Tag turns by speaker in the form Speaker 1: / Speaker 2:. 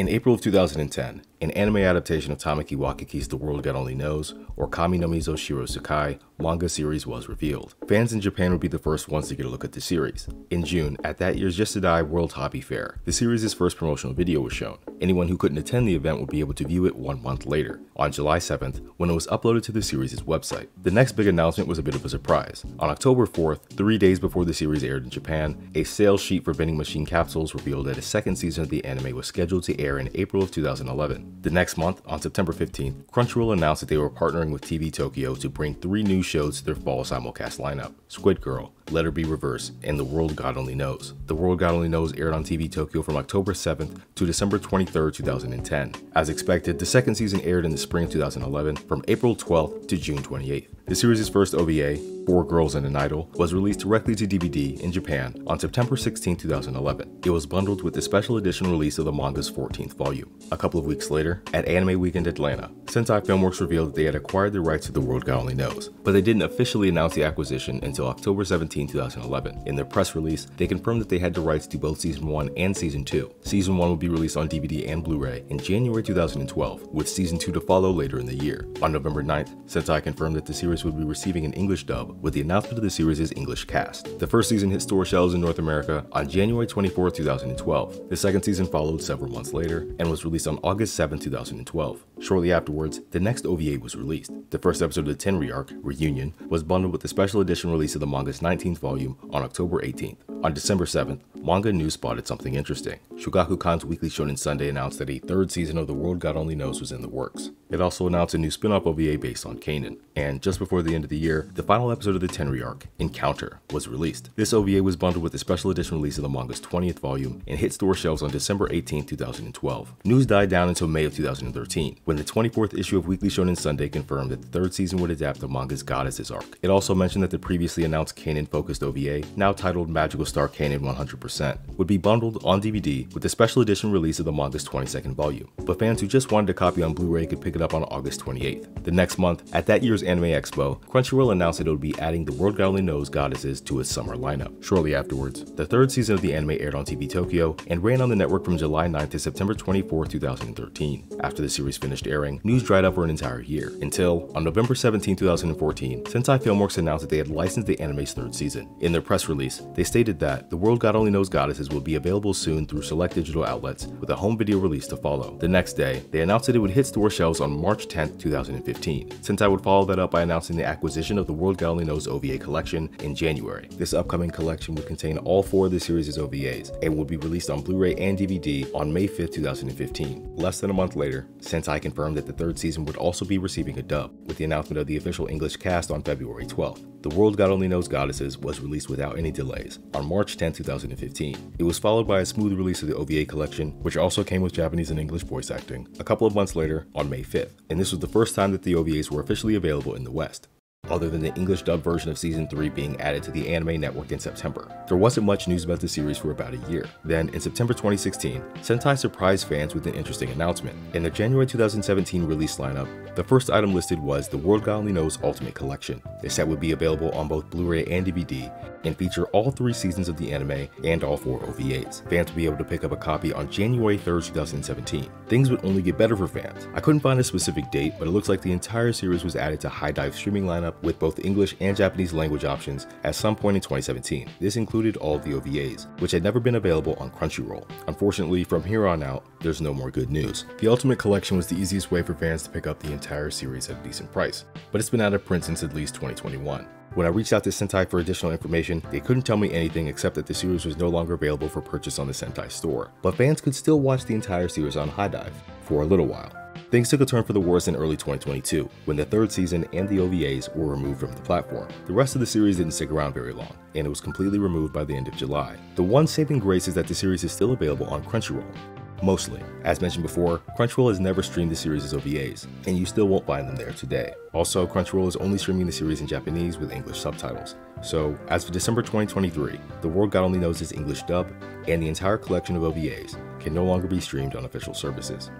Speaker 1: In April of 2010, an anime adaptation of Tamiki Wakaki's The World God Only Knows, or Kami Nomi zo Shiru Sekai, manga series was revealed. Fans in Japan would be the first ones to get a look at the series. In June, at that year's Jisedai World Hobby Fair, the series' first promotional video was shown. Anyone who couldn't attend the event would be able to view it one month later, on July 7th, when it was uploaded to the series' website. The next big announcement was a bit of a surprise. On October 4th, three days before the series aired in Japan, a sales sheet for vending machine capsules revealed that a second season of the anime was scheduled to air in April of 2011. The next month, on September 15th, Crunchyroll announced that they were partnering with TV Tokyo to bring three new shows to their fall simulcast lineup Squid Girl, Letter Bee Reverse, and The World God Only Knows. The World God Only Knows aired on TV Tokyo from October 7th to December 23, 2010. As expected, the second season aired in the spring of 2011 from April 12th to June 28th. The series' first OVA, Four Girls and an Idol, was released directly to DVD in Japan on September 16, 2011. It was bundled with the special edition release of the manga's 14th volume. A couple of weeks later, at Anime Weekend Atlanta, Sentai Filmworks revealed that they had acquired the rights to The World God Only Knows, but they didn't officially announce the acquisition until October 17, 2011. In their press release, they confirmed that they had the rights to both Season 1 and Season 2. Season 1 will be released on DVD and Blu-ray in January 2012, with Season 2 to follow later in the year. On November 9th, Sentai confirmed that the series would be receiving an English dub, with the announcement of the series' English cast. The first season hit store shelves in North America on January 24, 2012. The second season followed several months later and was released on August 7, 2012. Shortly afterwards, the next OVA was released. The first episode of the Tenri arc, Reunion, was bundled with the special edition release of the manga's 19th volume on October 18th. On December 7th, Manga News spotted something interesting. Shugaku Shogakukan's Weekly Shonen Sunday announced that a third season of The World God Only Knows was in the works. It also announced a new spin-off OVA based on Kanon. And just before the end of the year, the final episode of the Tenri arc, Encounter, was released. This OVA was bundled with the special edition release of the manga's 20th volume and hit store shelves on December 18, 2012. News died down until May of 2013, when the 24th issue of Weekly Shonen Sunday confirmed that the third season would adapt the manga's Goddesses arc. It also mentioned that the previously announced Kanon-focused OVA, now titled Magical Star Kanon 100%, would be bundled on DVD with the special edition release of the manga's 22nd volume. But fans who just wanted a copy on Blu-ray could pick it up on August 28th. The next month, at that year's Anime Expo, Crunchyroll announced that it would be adding The World God Only Knows Goddesses to its summer lineup. Shortly afterwards, the third season of the anime aired on TV Tokyo and ran on the network from July 9th to September 24, 2013. After the series finished airing, news dried up for an entire year, until, on November 17, 2014, Sentai Filmworks announced that they had licensed the anime's third season. In their press release, they stated that The World God Only Knows Goddesses will be available soon through select digital outlets, with a home video release to follow. The next day, they announced that it would hit store shelves on March 10, 2015. Sentai would follow that up by announcing the acquisition of the World God Only Knows OVA collection in January. This upcoming collection would contain all four of the series' OVAs and would be released on Blu-ray and DVD on May 5, 2015. Less than a month later, Sentai confirmed that the third season would also be receiving a dub, with the announcement of the official English cast on February 12th. The World God Only Knows Goddesses was released without any delays on March 10, 2015. It was followed by a smooth release of the OVA collection, which also came with Japanese and English voice acting, a couple of months later on May 5th, and this was the first time that the OVAs were officially available in the West other than the English dub version of Season 3 being added to the anime network in September. There wasn't much news about the series for about a year. Then, in September 2016, Sentai surprised fans with an interesting announcement. In the January 2017 release lineup, the first item listed was the World God Only Knows Ultimate Collection. This set would be available on both Blu-ray and DVD, and feature all three seasons of the anime and all four OVAs. Fans would be able to pick up a copy on January 3rd, 2017. Things would only get better for fans. I couldn't find a specific date, but it looks like the entire series was added to HIDIVE streaming lineup with both English and Japanese language options at some point in 2017. This included all the OVAs, which had never been available on Crunchyroll. Unfortunately, from here on out, there's no more good news. The Ultimate Collection was the easiest way for fans to pick up the entire series at a decent price, but it's been out of print since at least 2021. When I reached out to Sentai for additional information, they couldn't tell me anything except that the series was no longer available for purchase on the Sentai store, but fans could still watch the entire series on High HIDIVE for a little while. Things took a turn for the worse in early 2022, when the third season and the OVAs were removed from the platform. The rest of the series didn't stick around very long, and it was completely removed by the end of July. The one saving grace is that the series is still available on Crunchyroll, Mostly. As mentioned before, Crunchyroll has never streamed the series as OVAs, and you still won't find them there today. Also, Crunchyroll is only streaming the series in Japanese with English subtitles. So, as of December 2023, The World God Only Knows its English dub, and the entire collection of OVAs can no longer be streamed on official services.